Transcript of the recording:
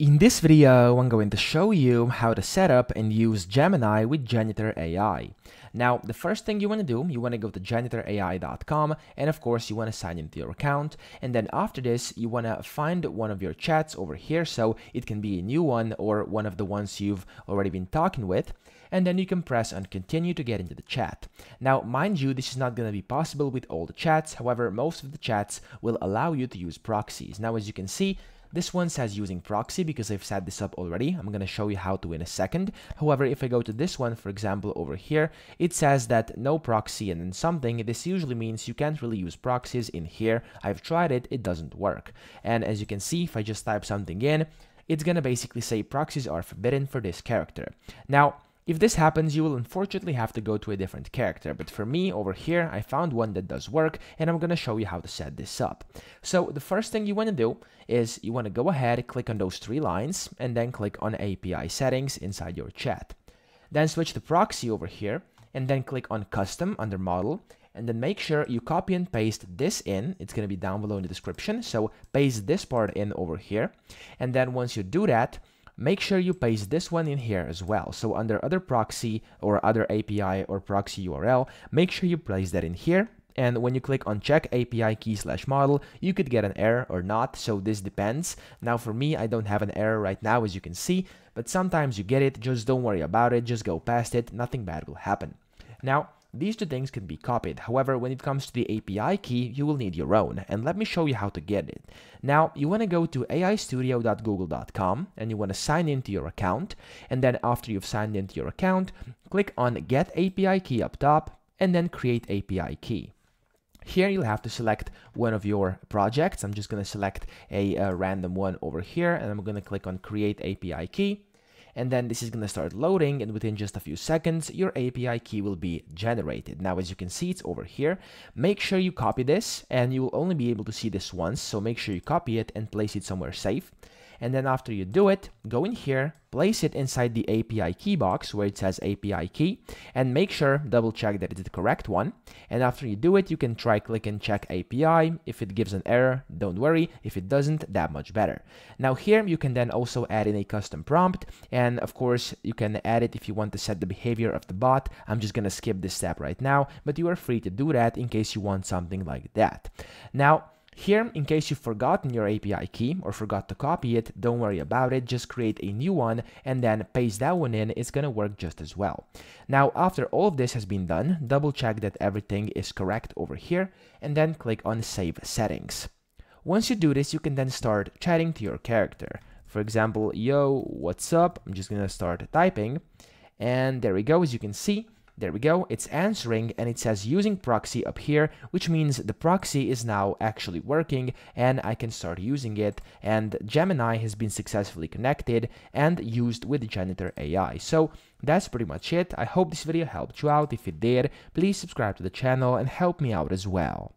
In this video, I'm going to show you how to set up and use Gemini with Janitor AI. Now, the first thing you want to do, you want to go to janitorai.com and of course you want to sign into your account. And then after this, you want to find one of your chats over here. So it can be a new one or one of the ones you've already been talking with. And then you can press on continue to get into the chat. Now, mind you, this is not going to be possible with all the chats. However, most of the chats will allow you to use proxies. Now, as you can see, this one says using proxy because I've set this up already. I'm going to show you how to in a second. However, if I go to this one, for example, over here, it says that no proxy and then something. This usually means you can't really use proxies in here. I've tried it, it doesn't work. And as you can see, if I just type something in, it's going to basically say proxies are forbidden for this character. Now, if this happens, you will unfortunately have to go to a different character, but for me, over here, I found one that does work, and I'm gonna show you how to set this up. So the first thing you wanna do is you wanna go ahead, click on those three lines, and then click on API settings inside your chat. Then switch to proxy over here, and then click on custom under model, and then make sure you copy and paste this in. It's going to be down below in the description. So paste this part in over here. And then once you do that, make sure you paste this one in here as well. So under other proxy or other API or proxy URL, make sure you place that in here. And when you click on check API key slash model, you could get an error or not. So this depends. Now for me, I don't have an error right now, as you can see, but sometimes you get it. Just don't worry about it. Just go past it. Nothing bad will happen. Now, these two things can be copied. However, when it comes to the API key, you will need your own. And let me show you how to get it. Now, you want to go to aistudio.google.com and you want to sign into your account. And then after you've signed into your account, click on Get API Key up top and then Create API Key. Here you'll have to select one of your projects. I'm just going to select a, a random one over here and I'm going to click on Create API Key and then this is going to start loading and within just a few seconds your API key will be generated. Now as you can see it's over here. Make sure you copy this and you will only be able to see this once so make sure you copy it and place it somewhere safe. And then after you do it, go in here, place it inside the API key box where it says API key, and make sure, double check that it's the correct one. And after you do it, you can try click and check API. If it gives an error, don't worry. If it doesn't, that much better. Now here, you can then also add in a custom prompt. And of course, you can add it if you want to set the behavior of the bot. I'm just going to skip this step right now, but you are free to do that in case you want something like that. Now, here, in case you've forgotten your API key or forgot to copy it, don't worry about it, just create a new one and then paste that one in, it's gonna work just as well. Now, after all of this has been done, double check that everything is correct over here and then click on Save Settings. Once you do this, you can then start chatting to your character. For example, yo, what's up? I'm just gonna start typing and there we go, as you can see, there we go, it's answering and it says using proxy up here, which means the proxy is now actually working and I can start using it and Gemini has been successfully connected and used with Janitor AI. So that's pretty much it. I hope this video helped you out. If it did, please subscribe to the channel and help me out as well.